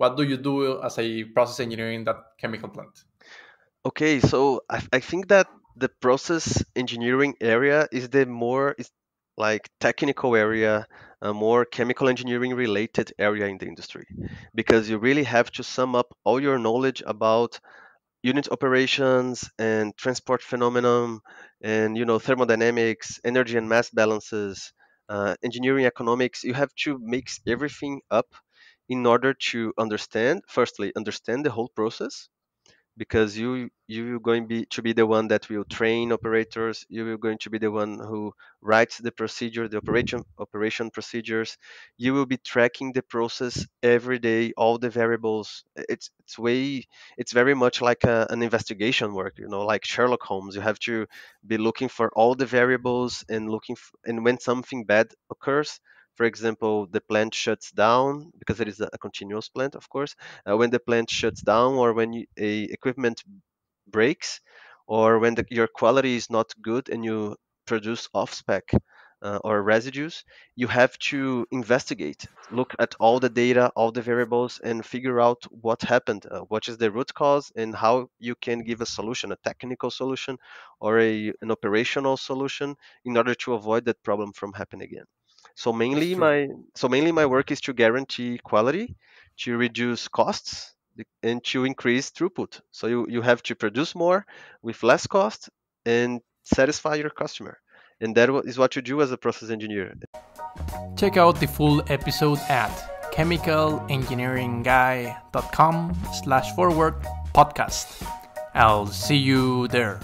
what do you do as a process engineer in that chemical plant? Okay, so I, I think that the process engineering area is the more is like technical area, a more chemical engineering related area in the industry, because you really have to sum up all your knowledge about unit operations and transport phenomenon and you know thermodynamics energy and mass balances uh, engineering economics you have to mix everything up in order to understand firstly understand the whole process because you you're going be, to be the one that will train operators you're going to be the one who writes the procedure the operation operation procedures. You will be tracking the process every day all the variables. It's it's way it's very much like a, an investigation work you know like sherlock holmes. You have to be looking for all the variables and looking f- and when something bad occurs for example, the plant shuts down because it is a continuous plant, of course. Uh, when the plant shuts down, or when you, a equipment breaks, or when the, your quality is not good and you produce off spec uh, or residues, you have to investigate, look at all the data, all the variables, and figure out what happened, uh, what is the root cause, and how you can give a solution, a technical solution or a, an operational solution in order to avoid that problem from happening again. So mainly my so mainly my work is to guarantee quality, to reduce costs, and to increase throughput. So you, you have to produce more with less cost and satisfy your customer. And that is what you do as a process engineer. Check out the full episode at chemicalengineeringguy.com slash forward podcast. I'll see you there.